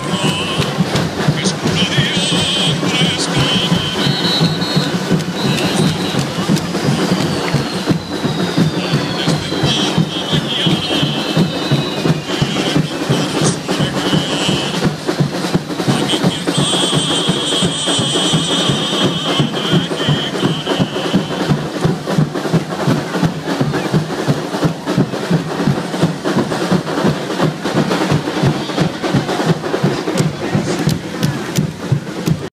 Oh.